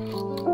Oh.